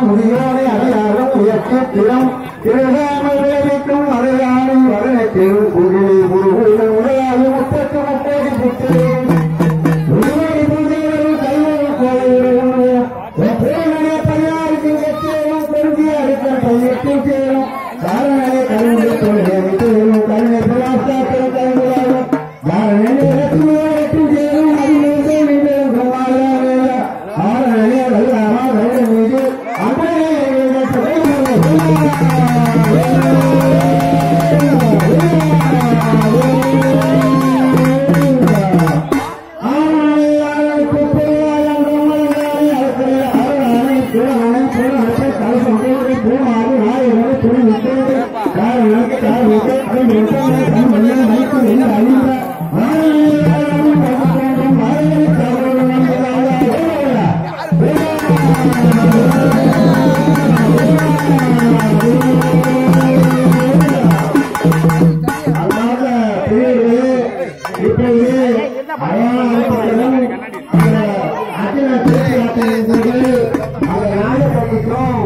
முடியாத அடையாளம் திறம். திருகாமல் வேலைக்கும் அடையாளம் வரவேற்கும் அல்லாத பிரிவு இப்பொழுது அடையாளம் அந்த அகில பேச்சுவார்த்தை அந்த ராஜபக்திக்கும்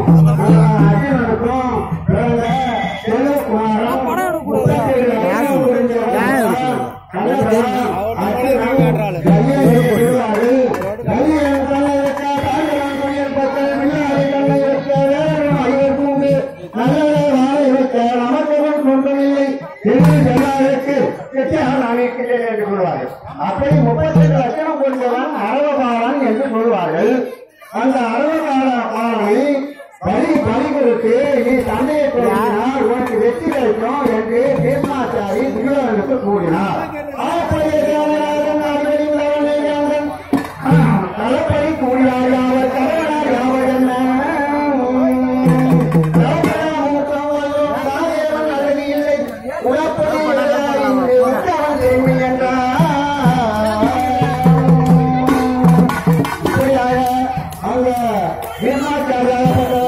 அந்த அகிலனுக்கும் பிறந்த செல்வகுமாரம் அப்படி முப்பத்தெட்டு லட்சம் கொண்டவன் அரவபாலன் என்று சொல்வார்கள் அந்த அரவபாலனை பலி பலி கொடுத்து நீ சண்டையை தொடங்கினால் உனக்கு வெற்றி கிடைக்கும் என்று அந்த பீஷ்மாச்சாரியாகப்பட்ட